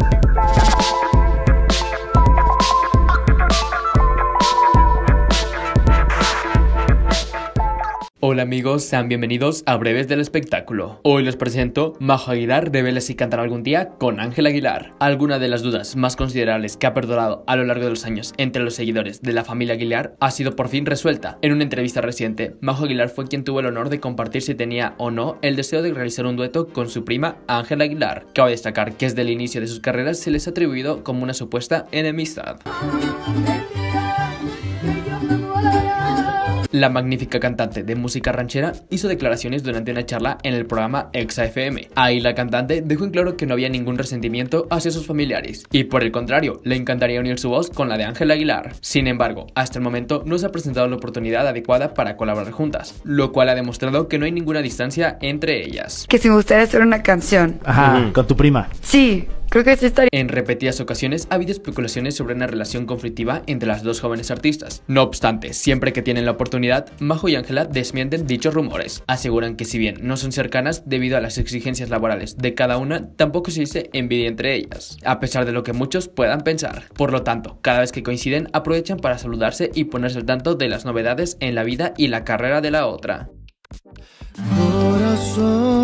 thank you Hola amigos, sean bienvenidos a Breves del Espectáculo. Hoy les presento Majo Aguilar revela si cantará algún día con Ángel Aguilar. Alguna de las dudas más considerables que ha perdurado a lo largo de los años entre los seguidores de la familia Aguilar ha sido por fin resuelta. En una entrevista reciente, Majo Aguilar fue quien tuvo el honor de compartir si tenía o no el deseo de realizar un dueto con su prima Ángel Aguilar. Cabe destacar que desde el inicio de sus carreras se les ha atribuido como una supuesta enemistad. La magnífica cantante de música ranchera hizo declaraciones durante una charla en el programa Exa FM. Ahí la cantante dejó en claro que no había ningún resentimiento hacia sus familiares y por el contrario, le encantaría unir su voz con la de Ángel Aguilar. Sin embargo, hasta el momento no se ha presentado la oportunidad adecuada para colaborar juntas, lo cual ha demostrado que no hay ninguna distancia entre ellas. Que si me gustaría hacer una canción. Ajá, con tu prima. Sí, Creo que sí estaría. En repetidas ocasiones ha habido especulaciones sobre una relación conflictiva entre las dos jóvenes artistas. No obstante, siempre que tienen la oportunidad, Majo y Ángela desmienten dichos rumores. Aseguran que si bien no son cercanas debido a las exigencias laborales de cada una, tampoco se dice envidia entre ellas, a pesar de lo que muchos puedan pensar. Por lo tanto, cada vez que coinciden, aprovechan para saludarse y ponerse al tanto de las novedades en la vida y la carrera de la otra. Corazón.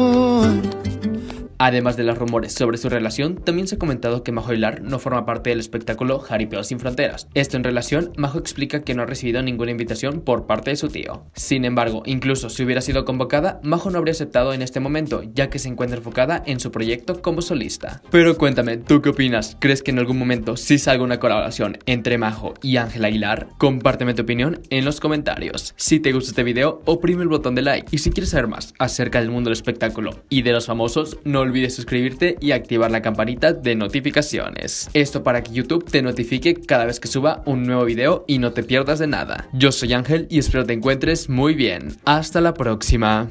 Además de los rumores sobre su relación, también se ha comentado que Majo Hilar no forma parte del espectáculo Jaripeo sin Fronteras. Esto en relación, Majo explica que no ha recibido ninguna invitación por parte de su tío. Sin embargo, incluso si hubiera sido convocada, Majo no habría aceptado en este momento, ya que se encuentra enfocada en su proyecto como solista. Pero cuéntame, ¿tú qué opinas? ¿Crees que en algún momento sí salga una colaboración entre Majo y Ángel Aguilar? Compárteme tu opinión en los comentarios. Si te gusta este video, oprime el botón de like y si quieres saber más acerca del mundo del espectáculo y de los famosos, no olvides suscribirte y activar la campanita de notificaciones. Esto para que YouTube te notifique cada vez que suba un nuevo video y no te pierdas de nada. Yo soy Ángel y espero te encuentres muy bien. Hasta la próxima.